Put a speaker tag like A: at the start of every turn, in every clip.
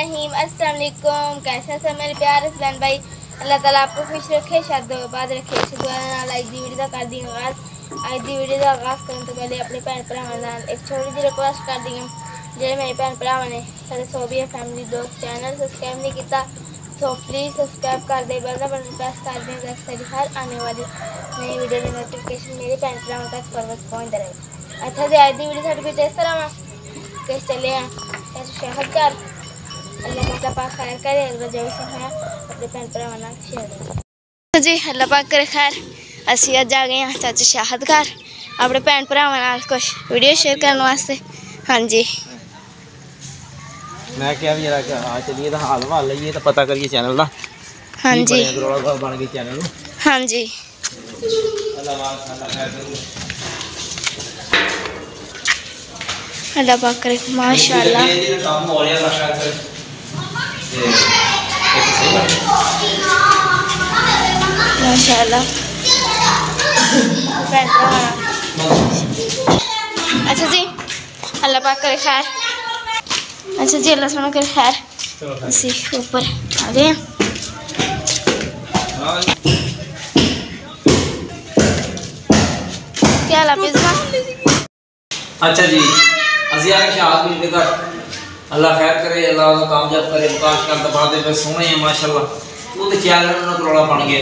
A: रहीम अस्सलाम वालेकुम कैसे हैं मेरे प्यारे हसबैन भाई? अल्लाह ताला आपको खुश रखे शादाबाद रखे शुक्राना आज की वीडियो का कर दी आवाज़ आज की वीडियो का आगाज़ करने से पहले अपने भैन भरावान एक छोटी जी रिक्वेस्ट कर दी जो मेरे भैन भरावान ने सारे सोबी फैमिली दोस्त चैनल सबसक्राइब नहीं किया तो प्लीज़ सबसक्राइब कर दे बेल बटन प्रेस कर दें, ताकि सारी हर आने वाली नई वीडियो की नोटिफिकेशन मेरे भैन भरावान तक पहुँच रहे। अच्छा जी अज की वीडियो साढ़े कुछ इस तरह वा। कि चले हैं? शहर घर। अल्लाह ताला पाक खैर करे अगर जो भी सुना अपने भैन भरावां ਨਾਲ ਸ਼ੇਅਰ ਜੀ ਅੱਲਾਹ ਪਾਕ ਕਰੇ ਖੈਰ ਅਸੀਂ ਅੱਜ ਆ ਗਏ ਹਾਂ ਚਾਚਾ ਸ਼ਾਹਦ ਘਰ ਆਪਣੇ ਭੈਣ ਭਰਾਵਾਂ ਨਾਲ ਕੁਝ ਵੀਡੀਓ ਸ਼ੇਅਰ ਕਰਨ ਵਾਸਤੇ ਹਾਂਜੀ
B: ਮੈਂ ਕਿਹਾ ਵੀ ਜਰਾ ਆ ਚਲੀਏ ਤਾਂ ਹਾਲ ਵਾਲ ਲਈਏ ਤਾਂ ਪਤਾ ਕਰੀਏ ਚੈਨਲ ਦਾ ਕੀ
A: ਹਾਂਜੀ
B: ਬਣਿਆ ਕਰੋੜਾ ਗੋਲ ਬਣ ਗਈ ਚੈਨਲ ਨੂੰ
A: ਹਾਂਜੀ
B: ਅੱਲਾ ਵਾਲ ਸਾਡਾ ਖੈਰ
A: अच्छा जी अल्लाह पाक करे खैर। अच्छा जी अल्लाह सुना करे खैर। ऊपर आ गए। क्या हाल है
B: अच्छा जी असिया के शाह आदमी के घर। अल्लाह खैर करे, अल्लाह कामयाब करे, मुकाश कर दबा दे सोने हैं, माशाल्लाह। वो तो चैल उन्होंने करौला बन गया।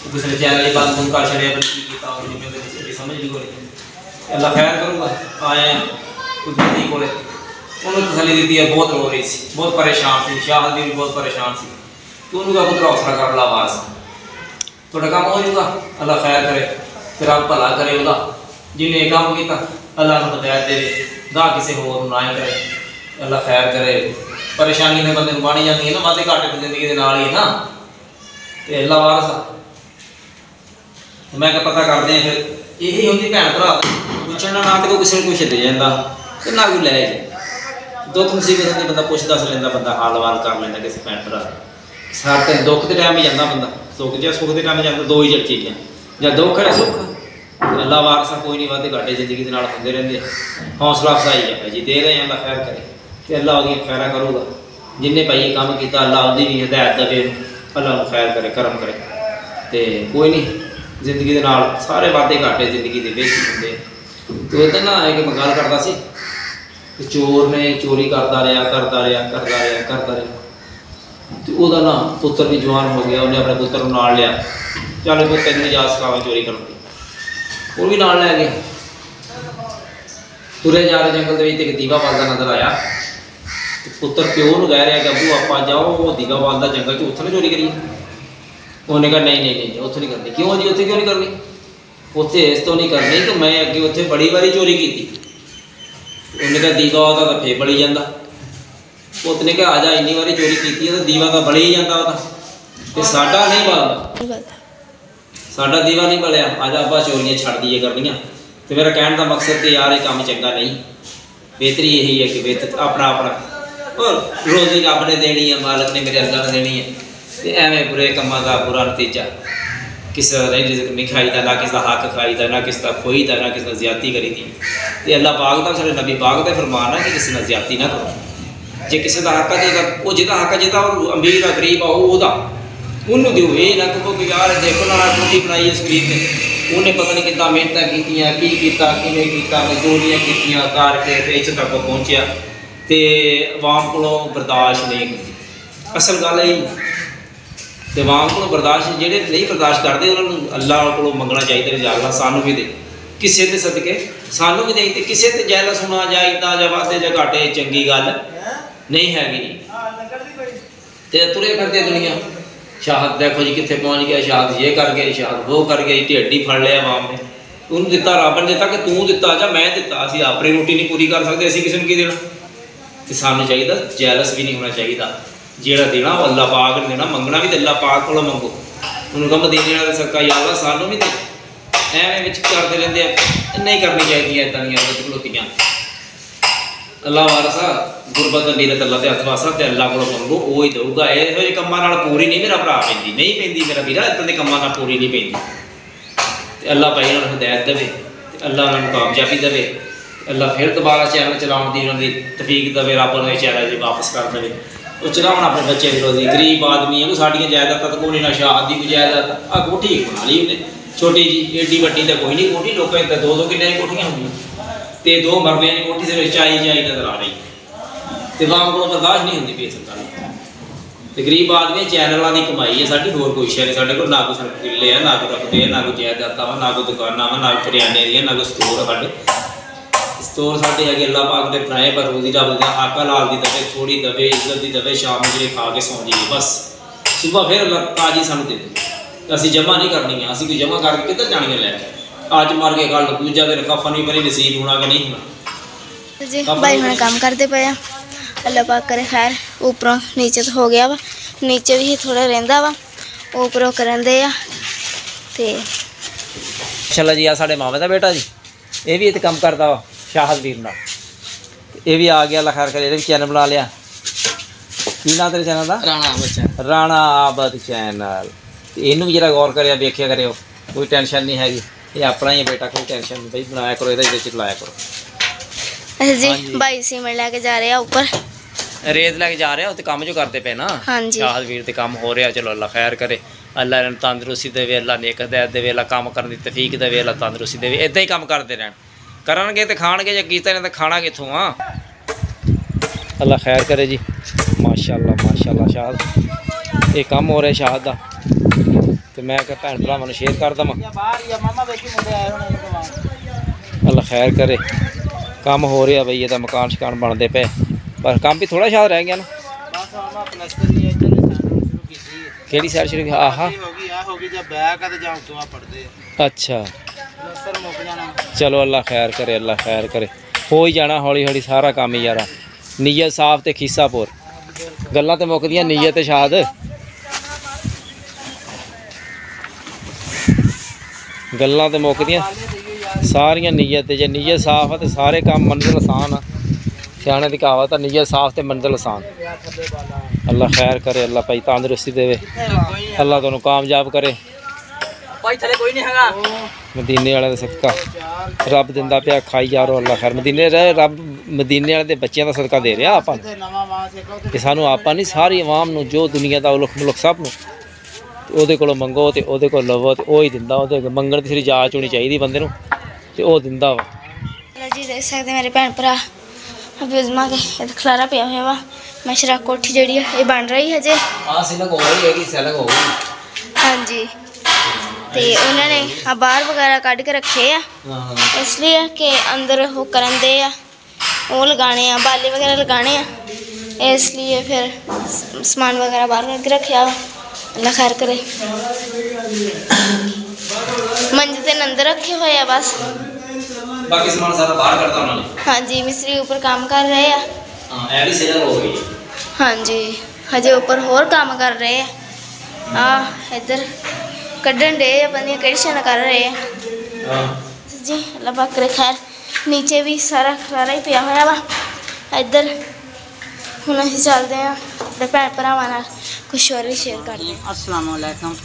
B: तो किसी ने चैनल की बात मुनका छड़े समझ नहीं कोई। अल्लाह खैर करूँगा, आए हैं, कुछ भी नहीं को उन्होंने तसली दी है, बहुत रो रही थी, बहुत परेशान थी शाहद भी बहुत परेशान थी। तो उनका पुत्र हौसला कर अल्लाह आवाज़ थोड़ा काम हो जाएगा अल्लाह खैर करे फिर आप भला करे वह जिन्हें काम किया, अल्लाह ने बताया दे गाह किसी होर ना करे ਅੱਲਾ ਨੂੰ ਕਰੇ ਖੈਰ ਕਰੇ। ਪਰੇਸ਼ਾਨੀ ਨੇ ਬੰਦੇ ਨੂੰ ਬਾਣੀ ਜਾਂਦੀ ਹੈ ਨਾ ਵਾਦੇ ਘਾਟੇ ਦੀ ਜ਼ਿੰਦਗੀ ਦੇ ਨਾਲ ਹੀ ਹੈ ਨਾ। ਤੇ ਅੱਲਾ ਵਾਰਸ ਆ। ਮੈਂ ਕਿਹਾ ਪਤਾ ਕਰਦੇ ਆ ਫਿਰ। ਇਹੀ ਹੁੰਦੀ ਭੈਣ ਭਰਾ, ਪੁੱਛਣਾ ਨਾ ਤੇ ਕੋਈ ਕਿਸੇ ਨੂੰ ਕੁਛ ਦੇ ਜਾਂਦਾ ਤੇ ਨਾ ਕੋਈ ਲੈ ਜਾ ਦੁੱਖ ਮੁਸੀਬਤ ਹੁੰਦੀ ਬੰਦਾ ਪੁੱਛ ਦੱਸ ਲੈਂਦਾ, ਬੰਦਾ ਹਾਲ-ਵਾਲ ਕਰ ਲੈਂਦਾ ਕਿਸੇ ਭੈਣ ਭਰਾ ਸਾਰ ਤੇ ਦੁੱਖ ਦੇ ਟਾਈਮ ਹੀ ਜਾਂਦਾ ਬੰਦਾ। ਸੁੱਖ ਜਾਂ ਸੁੱਖ ਦੇ ਟਾਈਮ ਜਾਂਦਾ, ਦੋ ਹੀ ਚੀਜ਼ਾਂ। ਜਾਂ ਦੁੱਖ ਹੈ ਸੁੱਖ। ਤੇ ਅੱਲਾ ਵਾਰਸਾ ਕੋਈ ਨਹੀਂ ਵਾਦੇ ਘਾਟੇ ਜ਼ਿੰਦਗੀ ਦੇ ਨਾਲ ਹੁੰਦੇ ਰਹਿੰਦੇ ਆ। ਹੌਸਲਾ ਅਫਜ਼ਾਈ ਹੈ ਜੀ, ਦੇ ਰਹੇ ਹਾਂ, ਅੱਲਾ ਖੈਰ ਕਰੇ। ਤੇ ਅੱਲਾ ਉਹਦੀਆਂ ਖੈਰਾਂ ਕਰੂਗਾ। ਜਿੰਨੇ ਭਾਈ ਇਹ ਕੰਮ ਕੀਤਾ ਅੱਲਾ ਉਹਦੀ ਵੀ ਹਦਾਇਤ ਦੇਵੇ ਅੱਲਾ ਨੂੰ ਖੈਰ ਕਰੇ, ਕਰਮ ਕਰੇ। ਤੇ ਕੋਈ ਨਹੀਂ, ਜ਼ਿੰਦਗੀ ਦੇ ਨਾਲ ਸਾਰੇ ਵਾਦੇ ਘਾਟੇ ਜ਼ਿੰਦਗੀ ਦੇ ਵਿੱਚ ਹੁੰਦੇ ਤੇ ਉਹ ਤਾਂ ਨਾ ਇੱਕ ਮੈਂ ਗੱਲ ਕਰਦਾ ਸੀ ਕਿ ਚੋਰ ਨੇ ਚੋਰੀ ਕਰਦਾ ਰਿਹਾ ਕਰਦਾ ਰਿਹਾ ਕਰਦਾ ਰਿਹਾ ਕਰਦਾ ਰਿਹਾ। ਤੇ ਉਹਦਾ ਨਾ ਪੁੱਤਰ ਵੀ ਜਵਾਨ ਹੋ ਗਿਆ, ਉਹਨੇ ਆਪਣੇ ਪੁੱਤਰ ਨੂੰ ਨਾਲ ਲਿਆ। ਚੱਲ ਉਹ ਤੈਨੂੰ ਇਜਾਜ਼ਤ ਸਿਖਾਵਾਂ ਚੋਰੀ ਕਰਨ ਦੀ। ਉਹ ਵੀ ਨਾਲ ਲੈ ਗਿਆ। ਤੁਰੇ ਜਾ ਰਹੇ ਜੰਗਲ ਦੇ ਵਿੱਚ ਇੱਕ ਦੀਵਾ ਬਲਦਾ ਨਜ਼ਰ ਆਇਆ। ਪੁੱਤਰ ਪਿਓ ਨੂੰ ਕਹਿ ਰਿਹਾ ਕਿ ਅੱਬੂ, ਆਪਾਂ ਜਾਓ, ਉਹ ਦੀਵਾ ਬਲਦਾ ਜੰਗਲ 'ਚ, ਉੱਥੇ ਨਾ ਚੋਰੀ ਕਰੀਏ। ਉਹਨੇ ਕਿਹਾ, ਨਹੀਂ ਨਹੀਂ ਨਹੀਂ ਉੱਥੇ ਨਹੀਂ ਕਰਨੀ। ਕਿਉਂ ਜੀ ਉੱਥੇ ਕਿਉਂ ਨਹੀਂ ਕਰਨੀ? ਉੱਥੇ ਇਸ ਤੋਂ ਨਹੀਂ ਕਰਨੀ ਕਿ ਮੈਂ ਅੱਗੇ ਉੱਥੇ ਬੜੀ ਵਾਰੀ ਚੋਰੀ ਕੀਤੀ। ਉਹਨੇ ਕਿਹਾ ਦੀਵਾ ਉਹਦਾ ਤਾਂ ਫੇਰ ਬਲੀ ਜਾਂਦਾ। ਪੁੱਤ ਕਿਹਾ, ਆ ਜਾ, ਇੰਨੀ ਵਾਰੀ ਚੋਰੀ ਕੀਤੀ ਹੈ ਤਾਂ ਦੀਵਾ ਤਾਂ ਬਲੀ ਜਾਂਦਾ ਉਹਦਾ। ਤੇ ਸਾਡਾ ਨਹੀਂ ਬਲਦਾ। ਸਾਡਾ ਦੀਵਾ ਨਹੀਂ ਬਲਿਆ। ਅੱਜ ਆਪਾਂ ਚੋਰੀਆਂ ਛੱਡ ਦਈਏ ਕਰਨੀਆਂ ਤੇ ਮੇਰਾ ਕਹਿਣ ਦਾ ਮਕਸਦ ਕਿ ਯਾਰ, ਇਹ ਕੰਮ ਚੰਗਾ ਨਹੀਂ। ਬਿਹਤਰੀ ਇਹੀ ਹੈ ਕਿ ਬਿਹਤਰ ਆਪਣਾ ਆਪਣਾ। ਔਰ ਰੋਜ਼ੀ ਰੱਬ ਨੇ ਦੇਣੀ ਹੈ ਮਾਲਕ ਨੇ ਮੇਰੇ ਅੱਲਾ ਨੇ ਦੇਣੀ ਹੈ ਤੇ ਐਵੇਂ ਬੁਰੇ ਕੰਮਾਂ ਦਾ ਬੁਰਾ ਨਤੀਜਾ ਕਿਸੇ ਦਾ ਨਹੀਂ ਰਿਜ਼ਕ ਨਹੀਂ ਖਾਈਦਾ ਨਾ ਕਿਸੇ ਦਾ ਹੱਕ ਖਾਈਦਾ ਨਾ ਕਿਸੇ ਦਾ ਖੋਈਦਾ ਨਾ ਕਿਸੇ ਨਾਲ ਜ਼ਿਆਦਤੀ ਕਰੀਦੀ ਤੇ ਅੱਲਾ ਪਾਕ ਦਾ ਸਾਡੇ ਨਬੀ ਪਾਕ ਦਾ ਫਰਮਾਨ ਹੈ ਕਿ ਕਿਸੇ ਨਾਲ ਜ਼ਿਆਦਤੀ ਨਾ ਕਰੋ ਜੇ ਕਿਸੇ ਦਾ ਹੱਕ ਹੈ ਤੇ ਉਹ ਜਿਹਦਾ ਹੱਕ ਹੈ ਜਿਹਦਾ ਉਹ ਅਮੀਰ ਆ ਗਰੀਬ ਆ ਉਹ ਉਹਦਾ ਉਹਨੂੰ ਦਿਓ ਇਹ ਨਾ ਕਹੋ ਕਿ ਯਾਰ ਦੇਖੋ ਨਾ ਰੋਟੀ ਬਣਾਈ ਇਸ ਗਰੀਬ ਨੇ ਉਹਨੇ ਪਤਾ ਨਹੀਂ ਕਿੱਦਾਂ ਮਿਹਨਤਾਂ ਕੀਤੀਆਂ ਕੀ ਕੀਤਾ ਕਿਵੇਂ ਕੀਤਾ ਮਜ਼ਦੂਰੀਆਂ ਕੀਤੀਆਂ ਕਰਕੇ ਤੇ ਇੱਥੇ ਤੱਕ ਪਹੁੰਚਿਆ ਤੇ ਆਵਾਮ ਕੋਲੋਂ ਬਰਦਾਸ਼ਤ ਨਹੀਂ ਅਸਲ ਗੱਲ ਇਹ ਤੇ ਆਵਾਮ ਕੋਲੋਂ ਬਰਦਾਸ਼ਤ ਜਿਹੜੇ ਨਹੀਂ ਬਰਦਾਸ਼ਤ ਕਰਦੇ, ਉਹਨਾਂ ਨੂੰ ਅੱਲਾਹ ਕੋਲੋਂ ਮੰਗਣਾ ਚਾਹੀਦਾ ਕਿ ਅੱਲਾਹ ਸਾਨੂੰ ਵੀ ਦੇ। ਕਿਸੇ ਦੇ ਸਦਕੇ ਸਾਨੂੰ ਵੀ ਦੇ ਤੇ ਕਿਸੇ ਤੇ ਜੈਲਸ ਸੁਣਾ ਜਾਂ ਏਦਾਂ ਜਾਂ ਵਾਦੇ ਜਾਂ ਘਾਟੇ, ਚੰਗੀ ਗੱਲ ਨਹੀਂ ਹੈਗੀ। ਤੇ ਤੁਰੇ ਫਿਰਦੇ ਦੁਨੀਆ। ਸ਼ਾਹਦ ਦੇਖੋ ਜੀ ਕਿੱਥੇ ਪਹੁੰਚ ਗਿਆ ਸ਼ਾਹਦ ਇਹ ਕਰ ਗਿਆ ਸ਼ਾਹਦ ਉਹ ਕਰ ਗਿਆ ਢੇਡੀ ਫੜ ਲਿਆ ਆਵਾਮ ਨੇ। ਉਹਨੂੰ ਦਿੱਤਾ, ਰੱਬ ਨੇ ਦਿੱਤਾ ਕਿ ਤੂੰ ਦਿੱਤਾ ਜਾਂ ਮੈਂ ਦਿੱਤਾ, ਅਸੀਂ ਆਪਣੀ ਰੋਟੀ ਨਹੀਂ ਪੂਰੀ ਕਰ ਸਕਦੇ, ਅਸੀਂ ਕਿਸੇ ਨੂੰ ਕੀ ਦੇਣਾ? ਤੇ ਸਾਨੂੰ ਚਾਹੀਦਾ ਜੈਲਸ ਵੀ ਨਹੀਂ ਹੋਣਾ ਚਾਹੀਦਾ। ਜਿਹੜਾ ਦੇਣਾ ਉਹ ਅੱਲਾਹ ਪਾਕ ਨੇ ਦੇਣਾ, ਮੰਗਣਾ ਵੀ ਤੇ ਅੱਲਾਹ ਪਾਕ ਕੋਲੋਂ ਮੰਗੋ। ਉਹਨੂੰ ਕਹਮ ਦੇਣੇ ਵਾਲਾ ਸਰਕਾ ਯਾ ਅੱਲਾਹ ਸਾਨੂੰ ਵੀ ਦੇ। ਐਵੇਂ ਵਿੱਚ ਕਰਦੇ ਰਹਿੰਦੇ ਆ ਨਹੀਂ ਕਰਨੀ ਚਾਹੀਦੀਆਂ ਇਦਾਂ ਦੀਆਂ ਬਦਕਲੋਤੀਆਂ ਅੱਲਾਹ ਵਾਰਸਾ, ਗੁਰਬਤ ਦਾ ਨੀਰਤ ਅੱਲਾਹ ਦੇ ਹੱਥ ਵਾਸਾ ਤੇ ਅੱਲਾਹ ਕੋਲੋਂ ਮੰਗੋ, ਉਹ ਹੀ ਦੇਊਗਾ। ਇਹੋ ਜਿਹੇ ਕੰਮਾਂ ਨਾਲ ਪੂਰੀ ਨਹੀਂ ਮੇਰਾ ਭਰਾ ਪੈਂਦੀ, ਨਹੀਂ ਪੈਂਦੀ ਮੇਰਾ ਵੀਰਾ ਇਦਾਂ ਦੇ ਕੰਮਾਂ ਨਾਲ ਪੂਰੀ ਨਹੀਂ ਪੈਂਦੀ। ਤੇ ਅੱਲਾਹ ਭਾਈ ਉਹਨਾਂ ਨੂੰ ਹਦਾਇਤ ਦੇਵੇ, ਤੇ ਅੱਲਾਹ ਉਹਨਾਂ ਨੂੰ ਕਾਮਯਾਬੀ ਦੇਵੇ। ਤੇ ਅੱਲਾਹ ਫਿਰ ਦੁਬਾਰਾ ਚੈਨਲ ਚਲਾਉਣ ਦੀ ਉਹਨਾਂ ਦੀ ਤੌਫੀਕ ਦੇਵੇ ਰੱਬ ਨੂੰ ਇਹ ਚੈਨਲ ਜੀ ਵਾਪਸ ਕਰ ਦੇਵੇ ਉਹ ਚਲਾਉਣ ਆਪਣੇ ਬੱਚੇ ਦੀ ਰੋਜ਼ੀ ਗਰੀਬ ਆਦਮੀ ਹੈ ਕੋਈ ਸਾਡੀਆਂ ਜਾਇਦਾਦਾਂ ਤਾਂ ਕੋਈ ਨਹੀਂ ਨਾ ਸ਼ਾਹ ਦੀ ਕੋਈ ਜਾਇਦਾਦ ਆ ਕੋਠੀ ਇੱਕ ਬਣਾ ਲਈ ਉਹਨੇ ਛੋਟੀ ਜੀ ਏਡੀ ਵੱਡੀ ਤਾਂ ਕੋਈ ਨਹੀਂ ਕੋਠੀ ਲੋਕਾਂ ਦੀ ਤਾਂ ਦੋ ਦੋ ਕਿੱਲੇ ਦੀ ਕੋਠੀਆਂ ਹੁੰਦੀਆਂ ਤੇ ਦੋ ਮਰਲਿਆਂ ਦੀ ਕੋਠੀ ਦੇ ਵਿੱਚ ਚਾਈ ਚਾਈ ਨਜ਼ਰ ਆ ਰਹੀ ਤੇ ਵਾਂਗ ਕੋਲ ਬਰਦਾਸ਼ਤ ਨਹੀਂ ਹੁੰਦੀ ਪਈ ਸਰਕਾਰ ਨੂੰ ਤੇ ਗਰੀਬ ਆਦਮੀ ਚੈਨਲਾਂ ਦੀ ਕਮਾਈ ਹੈ ਸਾਡੀ ਹੋਰ ਕੋਈ ਸ਼ੈ ਨਹੀਂ ਸਾਡੇ ਕੋਲ ਨਾ ਕੋਈ ਸੜਕ ਕਿੱਲੇ ਆ ਨਾ ਕੋਈ ਰਕਬੇ ਆ ਨਾ ਕੋਈ ਜਾਇਦਾਦਾਂ ਵਾ ਨਾ ਕੋਈ ਦੁਕਾਨਾਂ ਵਾ ਨਾ ਕੋਈ ਕਰਿਆਨੇ ਦੀਆਂ ਨਾ ਕੋਈ ਸਟੋਰ ਆ ਸਾਡੇ ਸਟੋਰ ਸਾਡੇ ਹੈਗੇ ਅੱਲਾਹ ਪਾਕ ਦੇ ਬਣਾਏ ਪਰ ਰੋਜ਼ੀ ਰੱਬ ਦਾ ਆਕਾ ਲਾਲ ਦੀ ਦਵੇ ਥੋੜੀ ਦਵੇ ਇੱਜ਼ਤ ਦੀ ਦਵੇ ਸ਼ਾਮ ਨੂੰ ਜਿਹੜੇ ਖਾ ਕੇ ਸੌਂ ਜਾਈਏ ਬਸ ਸਵੇਰ ਫਿਰ ਅੱਲਾਹ ਤਾਜੀ ਸਾਨੂੰ ਦੇ ਦੇ ਅਸੀਂ ਜਮਾ ਨਹੀਂ ਕਰਨੀਆਂ ਅਸੀਂ ਕੋਈ ਜਮਾ ਕਰਕੇ ਕਿੱਧਰ ਜਾਣੀਆਂ ਲੈ ਕੇ ਅੱਜ ਮਰ ਕੇ ਕੱਲ ਦੂਜਾ ਦਿਨ ਕਫਨ ਵੀ ਬਣੀ ਨਸੀਬ ਹੋਣਾ ਕਿ ਨਹੀਂ ਹੋਣਾ
A: ਜੀ ਭਾਈ ਹੁਣ ਕੰਮ ਕਰਦੇ ਪਏ ਆ ਅੱਲਾ ਪਾਕ ਕਰੇ ਖੈਰ ਉੱਪਰੋਂ ਨੀਚੇ ਤੋਂ ਹੋ ਗਿਆ ਵਾ ਨੀਚੇ ਵੀ ਥੋੜਾ ਰਹਿੰਦਾ ਵਾ ਉੱਪਰੋਂ ਕਰਨ ਦੇ ਆ ਤੇ
B: ਚਲੋ ਜੀ ਆ ਸਾਡੇ ਮਾਮੇ ਦਾ ਬੇਟਾ ਜੀ ਇਹ ਵੀ ਇੱਥੇ ਕੰਮ ਕਰਦਾ ਵਾ ਸ਼ਾਹਦ ਵੀਰ ਨਾਲ ਇਹ ਵੀ ਆ ਗਿਆ ਲਖਾਰ ਕਰ ਇਹਦੇ ਵੀ ਚੈਨਲ ਬਣਾ ਲਿਆ ਕੀ ਨਾਂ ਤੇਰੇ ਚੈਨਲ ਦਾ
C: ਰਾਣਾ ਬੱਚਾ
B: ਰਾਣਾ ਆਬਦ ਚੈਨਲ ਤੇ ਇਹਨੂੰ ਵੀ ਜਰਾ ਗੌਰ ਕਰਿਆ ਵੇਖਿਆ ਕਰਿਓ ਕੋਈ ਟੈਨਸ਼ਨ ਨਹੀਂ ਹੈਗੀ ਇਹ ਆਪਣਾ ਹੀ ਹੈ ਬੇਟਾ ਕੋਈ ਟੈਨਸ਼ਨ ਨਹੀਂ ਬਈ ਬਣਾਇਆ ਕਰੋ ਇਹਦਾ ਵਿੱਚ ਲਾਇਆ ਕਰੋ
A: ਅੱਛਾ ਜੀ
B: ਹਾਂਜੀ।
A: ਭਾਈ ਸੀਮੈਂਟ ਲੈ ਕੇ ਜਾ ਰਹੇ ਆ ਉੱਪਰ
B: ਰੇਤ ਲੈ ਕੇ ਜਾ ਰਿਹਾ ਉਹ ਤੇ ਕੰਮ ਜੋ ਕਰਦੇ ਪਏ ਨਾ
A: ਹਾਂਜੀ।
B: ਸ਼ਾਹਦ ਵੀਰ ਤੇ ਕੰਮ ਹੋ ਰਿਹਾ ਚਲੋ ਅੱਲਾ ਖੈਰ ਕਰੇ ਅੱਲਾ ਇਹਨਾਂ ਨੂੰ ਤੰਦਰੁਸਤੀ ਦੇਵੇ ਅੱਲਾ ਨੇਕ ਹਦਾਇਤ ਦੇਵੇ ਅੱਲਾ ਕੰਮ ਕਰਨ ਦੀ ਤੌਫੀਕ ਦੇਵੇ ਅੱਲਾ ਤੰਦਰੁਸਤੀ ਦੇਵੇ ਇਦਾਂ ਹੀ ਕੰਮ ਕਰਦੇ ਰਹਿਣ ਕਰਨਗੇ ਤੇ ਖਾਣਗੇ ਜੇ ਕੀਤਾ ਨਹੀਂ ਤਾਂ ਖਾਣਾ ਕਿੱਥੋਂ ਆ? ਅੱਲਾ ਖੈਰ ਕਰੇ ਜੀ। ਮਾਸ਼ਾਅੱਲਾ ਮਾਸ਼ਾਅੱਲਾ ਸ਼ਾਹਦ ਇਹ ਕੰਮ ਹੋ ਰਿਹਾ ਸ਼ਾਹਦ ਦਾ। ਤੇ ਮੈਂ ਕਿ ਭੈਣ ਭਰਾਵਾਂ ਨੂੰ ਸ਼ੇਅਰ ਕਰ ਦਵਾਂ। ਅੱਲਾ ਖੈਰ ਕਰੇ। ਕੰਮ ਹੋ ਰਿਹਾ ਬਈ ਇਹਦਾ ਮਕਾਨ ਸ਼ਕਾਨ ਬਣਦੇ ਪਏ। ਪਰ ਕੰਮ ਵੀ ਥੋੜਾ ਸ਼ਾਇਦ ਰਹਿ ਗਿਆ ਨਾ। ਕਿਹੜੀ ਸਾਈਡ ਸ਼ੁਰੂ ਆਹਾ।
C: ਹੋ ਗਈ ਆ ਹੋ ਗਈ ਜਾਂ ਬੈਕ ਆ ਤੇ ਜਾਂ ਉਤੋਂ ਆ ਪੜਦੇ
B: ਅੱਛਾ।
C: ਪਲਸਤਰ ਮੁੱਕ ਜਾਣਾ।
B: ਚਲੋ ਅੱਲਾ ਖੈਰ ਕਰੇ, ਅੱਲਾ ਖੈਰ ਕਰੇ। ਹੋ ਹੀ ਜਾਣਾ ਹੌਲੀ ਹੌਲੀ ਸਾਰਾ ਕੰਮ ਹੀ ਯਾਰਾ। ਨੀਅਤ ਸਾਫ਼ ਤੇ ਖੀਸਾਪੁਰ। ਗੱਲਾਂ ਤੇ ਮੁੱਕਦੀਆਂ, ਨੀਅਤ ਤੇ ਸ਼ਾਦ। ਗੱਲਾਂ ਤੇ ਮੁੱਕਦੀਆਂ, ਸਾਰੀਆਂ ਨੀਅਤ ਤੇ। ਜੇ ਨੀਅਤ ਸਾਫ਼ ਆ ਤੇ ਸਾਰੇ ਕੰਮ ਮੰਜ਼ਿਲ ਆਸਾਨ ਆ। ਸਿਆਣੇ ਦੀ ਕਹਾਵਤ ਆ, ਨੀਅਤ ਸਾਫ਼ ਤੇ ਮੰਜ਼ਿਲ ਆਸਾਨ। ਅੱਲਾ ਖੈਰ ਕਰੇ, ਅੱਲਾ ਭਾਈ ਤੰਦਰੁਸਤੀ ਦੇਵੇ। ਅੱਲਾ ਤੁਹਾਨੂੰ ਕਾਮਯਾਬ ਕਰੇ।
C: ਭਾਈ ਥਲੇ ਕੋਈ ਨਹੀਂ ਹੈਗਾ।
B: ਮਦੀਨੇ ਵਾਲੇ ਦਾ ਸਦਕਾ। ਰੱਬ ਦਿੰਦਾ ਪਿਆ ਖਾਈ ਜਾ ਰੋ ਅੱਲਾ ਖੈਰ। ਮਦੀਨੇ ਰਹਿ ਰੱਬ ਮਦੀਨੇ ਵਾਲੇ ਦੇ ਬੱਚਿਆਂ ਦਾ ਸਦਕਾ ਦੇ ਰਿਹਾ ਆਪਾਂ ਕਿ ਸਾਨੂੰ ਆਪਾਂ ਨਹੀਂ ਸਾਰੀ ਆਵਾਮ ਨੂੰ ਜੋ ਦੁਨੀਆ ਦਾ ਉਲਖ ਮੁਲਕ ਸਭ ਨੂੰ ਉਹਦੇ ਕੋਲੋਂ ਮੰਗੋ ਤੇ ਉਹਦੇ ਕੋਲ ਲਵੋ ਤੇ ਉਹ ਹੀ ਦਿੰਦਾ ਉਹਦੇ ਮੰਗਣ ਦੀ ਸਿਰ ਜਾਚ ਹੋਣੀ ਚਾਹੀਦੀ ਬੰਦੇ ਨੂੰ ਤੇ ਉਹ ਦਿੰਦਾ ਵਾ।
A: ਜੀ ਦੇਖ ਸਕਦੇ ਮੇਰੇ ਭੈਣ ਭਰਾ ਅਬਿਜ਼ਮਾ ਕੇ ਇਹ ਖਲਾਰਾ ਪਿਆ ਹੋਇਆ ਵਾ। ਮਸ਼ਰਾ ਕੋਠੀ ਜਿਹੜੀ ਆ ਇਹ ਬਣ ਰਹੀ ਹਜੇ।
B: ਆ ਸਿਲਕ ਹੋ ਰਹੀ ਹੈਗੀ ਸਿਲਕ ਹੋ ਗਈ।
A: ਹਾਂਜੀ। ਤੇ ਉਹਨਾਂ ਨੇ ਆ ਬਾਹਰ ਵਗੈਰਾ ਕੱਢ ਕੇ ਰੱਖੇ ਆ
B: ਹਾਂ
A: ਇਸ ਲਈ ਕਿ ਅੰਦਰ ਉਹ ਕਰਨ ਦੇ ਆ ਉਹ ਲਗਾਣੇ ਆ ਬਾਲੇ ਵਗੈਰਾ ਲਗਾਣੇ ਆ ਇਸ ਲਈ ਫਿਰ ਸ- ਸਮਾਨ ਵਗੈਰਾ ਬਾਹਰ ਕੱਢ ਕੇ ਰੱਖਿਆ ਵਾ ਅੱਲਾ ਖੈਰ ਕਰੇ ਮੰਜੇ ਤੇ ਅੰਦਰ ਰੱਖੇ ਹੋਏ ਆ ਬਸ
B: ਬਾਕੀ ਸਮਾਨ ਸਾਰਾ ਬਾਹਰ ਕੱਢਤਾ ਉਹਨਾਂ ਨੇ
A: ਹਾਂਜੀ ਮਿਸਤਰੀ ਉੱਪਰ ਕੰਮ ਕਰ ਰਹੇ ਆ
B: ਹਾਂ ਇਹ ਵੀ ਸਿਲਕ ਹੋ ਗਈ
A: ਹਾਂਜੀ ਹਜੇ ਉੱਪਰ ਹੋਰ ਕੰਮ ਕਰ ਰਹੇ ਆ ਆ ਇੱਧਰ कढ़न डे अपन ये कड़ी कर रहे हैं जी
B: अल्लाह
A: पाक खैर नीचे भी सारा खलारा ही पिया हुआ वा इधर हूँ अं चलते हैं अपने भैन भरावान कुछ और भी शेयर करते हैं असलकम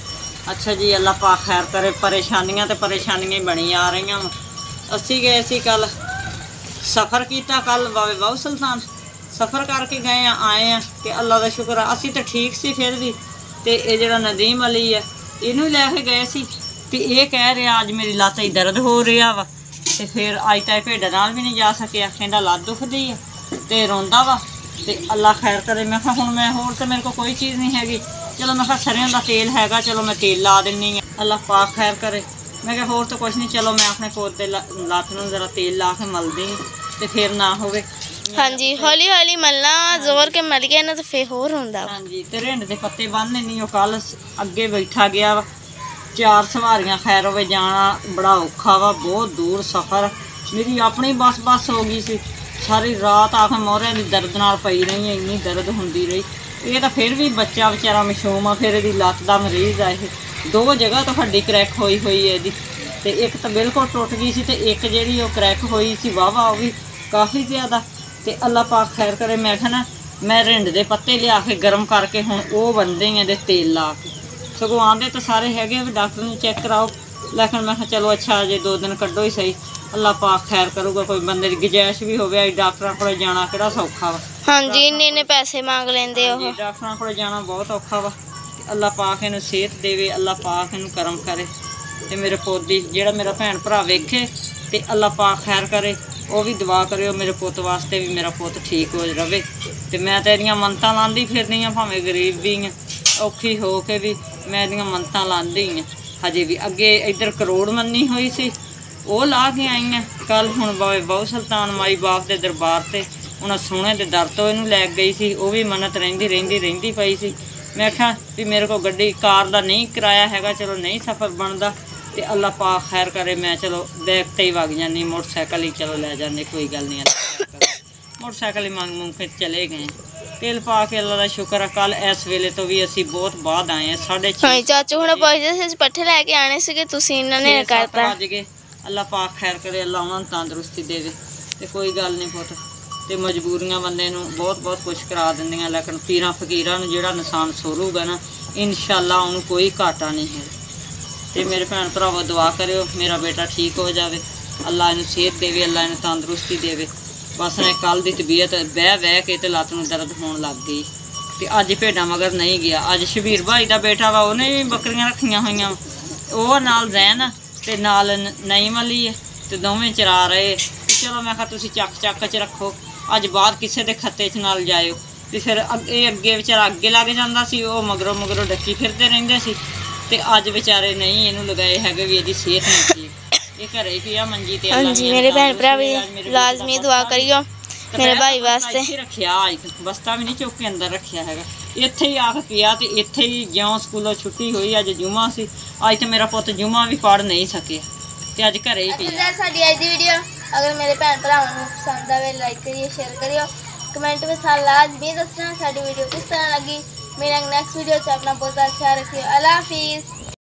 A: अच्छा जी अल्लाह
D: पाक खैर करे परेशानियाँ तो परेशानियाँ ही बनी आ रही असि गए सी कल सफ़र किया कल बाबे बाहू सुल्तान सफ़र करके गए आए हैं कि अल्लाह का शुक्र असी तो ठीक से फिर भी तो ये जरा नदीम अली है ਫਿਰ ਵੀ ਤੇ ਇਹ ਜਿਹੜਾ ਨਦੀਮ ਅਲੀ ਹੈ ਇਹਨੂੰ ਹੀ ਲੈ ਕੇ ਗਏ ਸੀ ਤੇ ਇਹ ਕਹਿ ਰਿਹਾ ਅੱਜ ਮੇਰੀ ਲੱਤ 'ਚ ਦਰਦ ਹੋ ਰਿਹਾ ਵਾ ਤੇ ਫਿਰ ਅੱਜ ਤਾਂ ਇਹ ਭੇਡਾਂ ਨਾਲ ਵੀ ਨਹੀਂ ਜਾ ਸਕਿਆ ਕਹਿੰਦਾ ਲੱਤ ਦੁਖਦੀ ਆ ਤੇ ਰੋਂਦਾ ਵਾ ਤੇ ਅੱਲਾ ਖੈਰ ਕਰੇ ਮੈਂ ਕਿਹਾ ਹੁਣ ਮੈਂ ਹੋਰ ਤਾਂ ਮੇਰੇ ਕੋਲ ਕੋਈ ਚੀਜ਼ ਨਹੀਂ ਹੈਗੀ ਚਲੋ ਮੈਂ ਕਿਹਾ ਸਰੋਂ ਦਾ ਤੇਲ ਹੈਗਾ ਚਲੋ ਮੈਂ ਤੇਲ ਲਾ ਦਿੰਨੀ ਆ ਅੱਲਾ ਪਾਕ ਖੈਰ ਕਰੇ ਮੈਂ ਕਿਹਾ ਹੋਰ ਤਾਂ ਕੁਝ ਨਹੀਂ ਚਲੋ ਮੈਂ ਆਪਣੇ ਕੋਲ ਤੇ ਲ- ਲੱਤ ਨੂੰ ਜ਼ਰਾ ਤੇਲ ਲਾ ਕੇ ਮਲਦੀ ਹਾਂ ਤੇ ਫਿਰ ਨਾ ਹੋਵੇ
A: ਹਾਂਜੀ ਹੌਲੀ ਹੌਲੀ ਮਲਣਾ ਜ਼ੋਰ ਕੇ ਮਲ ਗਿਆ ਨਾ ਤਾਂ ਫੇਰ ਹੋਰ ਹੁੰਦਾ ਵਾ।
D: ਹਾਂਜੀ ਤੇ ਰਿੰਡ ਦੇ ਪੱਤੇ ਬੰਨ੍ਹਨੇ ਨਹੀਂ ਉਹ ਕੱਲ ਅੱਗੇ ਬੈਠਾ ਗਿਆ ਵਾ। ਚਾਰ ਸਵਾਰੀਆਂ ਖੈਰ ਹੋਵੇ ਜਾਣਾ ਬੜਾ ਔਖਾ ਵਾ ਬਹੁਤ ਦੂਰ ਸਫ਼ਰ। ਮੇਰੀ ਆਪਣੀ ਬੱਸ ਬੱਸ ਹੋ ਗਈ ਸੀ। ਸਾਰੀ ਰਾਤ ਆ ਮੋਹਰਿਆਂ ਦੀ ਦਰਦ ਨਾਲ ਪਈ ਰਹੀ ਹਾਂ, ਇੰਨੀ ਦਰਦ ਹੁੰਦੀ ਰਹੀ। ਇਹ ਤਾਂ ਫਿਰ ਵੀ ਬੱਚਾ ਵਿਚਾਰਾ ਮਸ਼ੂਮ ਆ ਫਿਰ ਇਹਦੀ ਲੱਤ ਦਾ ਮਰੀਜ਼ ਆ ਇਹ। ਦੋ ਜਗ੍ਹਾ ਤੋਂ ਹੱਡੀ ਕਰੈਕ ਹੋਈ ਹੋਈ ਹੈ ਇਹਦੀ। ਤੇ ਇੱਕ ਤਾਂ ਬਿਲਕੁਲ ਟੁੱਟ ਗਈ ਸੀ ਤੇ ਇੱਕ ਜਿਹੜੀ ਉਹ ਕਰੈਕ ਹੋਈ ਸੀ ਵਾਵਾ ਉਹ ਵੀ ਕਾਫੀ ਜ਼ਿਆਦਾ। ਤੇ ਅੱਲਾ ਪਾਕ ਖੈਰ ਕਰੇ ਮੈਂ ਕਿਹਾ ਨਾ ਮੈਂ ਰਿੰਡ ਦੇ ਪੱਤੇ ਲਿਆ ਕੇ ਗਰਮ ਕਰਕੇ ਹੁਣ ਉਹ ਬੰਦੇ ਹੀ ਇਹਦੇ ਤੇਲ ਲਾ ਕੇ। ਸਗੋਂ ਆਂਦੇ ਤਾਂ ਸਾਰੇ ਹੈਗੇ ਆ ਵੀ ਡਾਕਟਰ ਨੂੰ ਚੈੱਕ ਕਰਾਓ। ਲੇਕਿਨ ਮੈਂ ਕਿਹਾ ਚਲੋ ਅੱਛਾ ਜੇ ਦੋ ਦਿਨ ਕੱਢੋ ਹੀ ਸਹੀ। ਅੱਲਾ ਪਾਕ ਖੈਰ ਕਰੂਗਾ ਕੋਈ ਬੰਦੇ ਦੀ ਗੁੰਜਾਇਸ਼ ਵੀ ਹੋਵੇ ਅੱਜ ਡਾਕਟਰਾਂ ਕੋਲੇ ਜਾਣਾ ਕਿਹੜਾ ਸੌਖਾ ਵਾ।
A: ਹਾਂਜੀ ਇੰਨੇ ਇੰਨੇ ਪੈਸੇ ਮੰਗ ਲੈਂਦੇ ਉਹ।
D: ਡਾਕਟਰਾਂ ਕੋਲ ਜਾਣਾ ਬਹੁਤ ਔਖਾ ਵਾ। ਅੱਲਾ ਪਾਕ ਇਹਨੂੰ ਸਿਹਤ ਦੇਵੇ ਅੱਲਾ ਪਾਕ ਇਹਨੂੰ ਕਰਮ ਕਰੇ। ਤੇ ਮੇਰੇ ਪੁੱਤ ਦੀ ਜਿਹੜਾ ਮੇਰਾ ਭੈਣ ਭਰਾ ਵੇਖੇ ਤੇ ਅੱਲਾ ਪਾਕ ਖੈਰ ਕਰੇ। ਉਹ ਵੀ ਦੁਆ ਕਰਿਓ ਮੇਰੇ ਪੁੱਤ ਵਾਸਤੇ ਵੀ ਮੇਰਾ ਪੁੱਤ ਠੀਕ ਹੋ ਰਵੇ। ਤੇ ਮੈਂ ਤਾਂ ਇਹਦੀਆਂ ਮੰਨਤਾਂ ਲਾਉਂਦੀ ਫਿਰਦੀ ਆ, ਭਾਵੇਂ ਗਰੀਬ ਵੀ ਆ। ਔਖੀ ਹੋ ਕੇ ਵੀ ਮੈਂ ਇਹਦੀਆਂ ਮੰਨਤਾਂ ਲਾਉਂਦੀ ਆ। ਹਜੇ ਵੀ ਅੱਗੇ ਇੱਧਰ ਕਰੋੜ ਮੰਨੀ ਹੋਈ ਸੀ, ਉਹ ਲਾ ਕੇ ਆਈ ਆ। ਕੱਲ ਹੁਣ ਬਾਬੇ ਬਹੁ ਸੁਲਤਾਨ ਮਾਈ ਬਾਪ ਦੇ ਦਰਬਾਰ ਤੇ ਉਹਨਾਂ ਸੋਹਣੇ ਦੇ ਦਰ ਤੋਂ ਇਹਨੂੰ ਲੈ ਗਈ ਸੀ, ਉਹ ਵੀ ਮੰਨਤ ਰਹਿੰਦੀ ਰਹਿੰਦੀ ਰਹਿੰਦੀ ਪਈ ਸੀ। ਮੈਂ ਕਿਹਾ ਵੀ ਮੇਰੇ ਕੋਲ ਗੱਡੀ, ਕਾਰ ਦਾ ਨਹੀਂ ਕਿਰਾਇਆ ਹੈਗਾ, ਚਲੋ ਨਹੀਂ ਸਫ਼ਰ ਬਣਦਾ। ਤੇ ਅੱਲਾ ਪਾਕ ਖੈਰ ਕਰੇ ਮੈਂ ਚਲੋ ਬੈਗ ਤੇ ਹੀ ਵਗ ਜਾਂਦੀ ਮੋਟਰਸਾਈਕਲ ਹੀ ਚਲੋ ਲੈ ਜਾਂਦੇ ਕੋਈ ਗੱਲ ਨਹੀਂ। ਮੋਟਰਸਾਈਕਲ ਹੀ ਮੰਗ ਮੰਗ ਕੇ ਚਲੇ ਗਏ। ਤੇਲ ਪਾ ਕੇ ਅੱਲਾ ਦਾ ਸ਼ੁਕਰ ਆ ਕੱਲ ਇਸ ਵੇਲੇ ਤੋਂ ਵੀ ਅਸੀਂ ਬਹੁਤ ਬਾਅਦ ਆਏ ਆ 6:30
A: ਹਾਂਜੀ ਚਾਚੂ ਹੁਣ ਪੁੱਛਦੇ ਸੀ ਪੱਠੇ ਲੈ ਕੇ ਆਣੇ ਸੀਗੇ ਤੁਸੀਂ ਇਹਨਾਂ ਨੇ ਕਰਤਾ।
D: ਗਏ। ਅੱਲਾ ਪਾਕ ਖੈਰ ਕਰੇ ਅੱਲਾ ਉਹਨਾਂ ਨੂੰ ਤੰਦਰੁਸਤੀ ਦੇਵੇ। ਤੇ ਕੋਈ ਗੱਲ ਨਹੀਂ ਪੁੱਤ ਤੇ ਮਜਬੂਰੀਆਂ ਬੰਦੇ ਨੂੰ ਬਹੁਤ ਬਹੁਤ ਕੁਝ ਕਰਾ ਦਿੰਦੀਆਂ ਲੇਕਿਨ ਪੀਰਾਂ ਫਕੀਰਾਂ ਨੂੰ ਜਿਹੜਾ ਨਿਸ਼ਾਨ ਸੋਰੂਗਾ ਨਾ ਇਨਸ਼ਾਅੱਲਾ ਉਹਨੂੰ ਕੋਈ ਘਾਟਾ ਨਹੀਂ ਹੈ। ਤੇ ਮੇਰੇ ਭੈਣ ਭਰਾਵੋ, ਦੁਆ ਕਰਿਓ, ਮੇਰਾ ਬੇਟਾ ਠੀਕ ਹੋ ਜਾਵੇ। ਅੱਲਾ ਇਹਨੂੰ ਸਿਹਤ ਦੇਵੇ, ਅੱਲਾ ਇਹਨੂੰ ਤੰਦਰੁਸਤੀ ਦੇਵੇ। ਬਸ ਨੇ ਕੱਲ ਦੀ ਤਬੀਅਤ ਬਹਿ ਬਹਿ ਕੇ ਤੇ ਲੱਤ ਨੂੰ ਦਰਦ ਹੋਣ ਲੱਗ ਗਈ। ਤੇ ਅੱਜ ਭੇਡਾਂ ਮਗਰ ਨਹੀਂ ਗਿਆ। ਅੱਜ ਸ਼ਬੀਰ ਭਾਈ ਦਾ ਬੇਟਾ ਵਾ, ਉਹਨੇ ਵੀ ਬੱਕਰੀਆਂ ਰੱਖੀਆਂ ਹੋਈਆਂ ਵਾਂ। ਉਹ ਨਾਲ ਜ਼ੈਨ ਤੇ ਨਾਲ ਨ- ਨਈਮ ਅਲੀ ਹੈ ਤੇ ਦੋਵੇਂ ਚਰਾ ਰਹੇ। ਚਲੋ ਮੈਂ ਕਿਹਾ ਤੁਸੀਂ ਚੱਕ ਚੱਕ ਚ ਰੱਖੋ। ਅੱਜ ਬਾਅਦ ਕਿਸੇ ਦੇ ਖੱਤੇ ਚ ਨਾਲ ਜਾਇਓ। ਤੇ ਫਿਰ ਅੱਗ- ਇਹ ਅੱਗੇ ਵਿਚਾਰਾ ਅੱਗੇ ਲੱਗ ਜਾਂਦਾ ਸੀ, ਉਹ ਮਗਰੋਂ ਮਗਰੋਂ ਡੱਕੀ ਫਿਰਦੇ ਰਹਿੰਦੇ ਸੀ। ਤੇ ਅੱਜ ਵਿਚਾਰੇ ਨਹੀਂ ਇਹਨੂੰ ਲਗਾਏ ਹੈਗੇ ਵੀ ਇਹਦੀ ਸਿਹਤ ਨਹੀਂ ਠੀਕ। ਇਹ ਘਰੇ ਹੀ ਆ ਮੰਜੀ ਤੇ
A: ਹਾਂਜੀ ਮੇਰੇ ਭੈਣ ਭਰਾ ਵੀ ਲਾਜ਼ਮੀ ਦੁਆ ਕਰਿਓ ਮੇਰੇ ਭਾਈ ਵਾਸਤੇ।
D: ਰੱਖਿਆ ਅੱਜ ਬਸਤਾ ਵੀ ਨਹੀਂ ਚੁੱਕ ਕੇ ਅੰਦਰ ਰੱਖਿਆ ਹੈਗਾ। ਇੱਥੇ ਹੀ ਆ ਕੇ ਪਿਆ ਤੇ ਇੱਥੇ ਹੀ ਜਿਉਂ ਸਕੂਲੋਂ ਛੁੱਟੀ ਹੋਈ ਅੱਜ ਜੁਮਾ ਸੀ। ਅੱਜ ਤੇ ਮੇਰਾ ਪੁੱਤ ਜੁਮਾ ਵੀ ਪੜ ਨਹੀਂ ਸਕਿਆ ਤੇ ਅੱਜ ਘਰੇ ਹੀ ਪਿਆ।
A: ਸਾਡੀ ਅੱਜ ਦੀ ਵੀਡੀਓ ਅਗਰ ਮੇਰੇ ਭੈਣ ਭਰਾਵਾਂ ਨੂੰ ਪਸੰਦ ਆਵੇ ਲਾਈਕ ਕਰਿਓ ਸ਼ੇਅਰ ਕਰਿਓ ਕਮੈਂਟ ਵਿੱਚ ਲਾਜ਼ਮੀ ਦੱਸਣਾ ਸਾਡੀ ਵੀਡੀਓ ਕਿਸ ਤਰ੍ਹਾਂ ਲੱਗੀ? मेरा नेक्स्ट वीडियो से अपना बहुत अच्छा रखिए। अल्लाह हाफिज़।